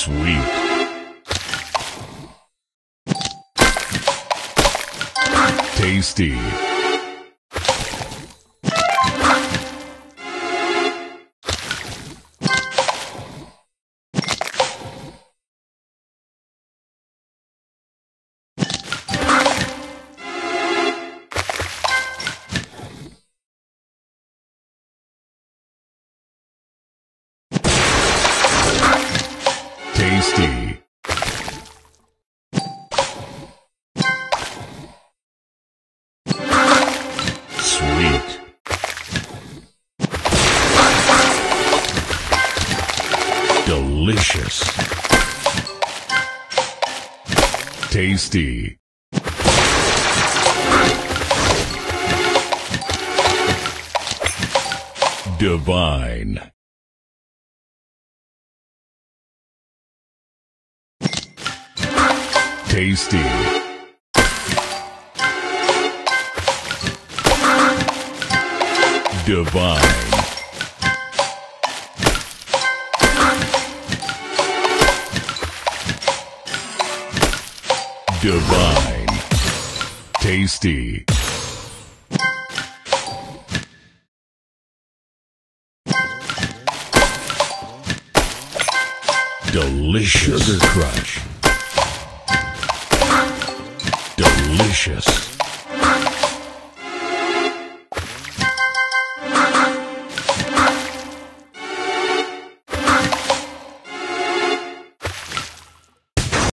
Sweet. Tasty. Tasty. Sweet. Delicious. Tasty. Divine. Tasty. Divine. Divine. Tasty. Delicious. Sugar Crush. Delicious.